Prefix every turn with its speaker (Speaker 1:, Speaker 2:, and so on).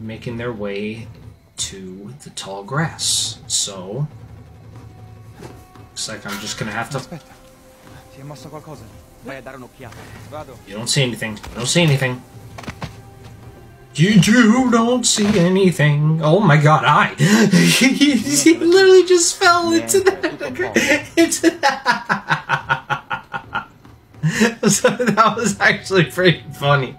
Speaker 1: making their way to the tall grass. So, looks like I'm just gonna have to. You don't see anything. You don't see anything. You, you don't see anything. Oh my god, I. he, he literally just fell into that. Into that. so that was actually pretty funny.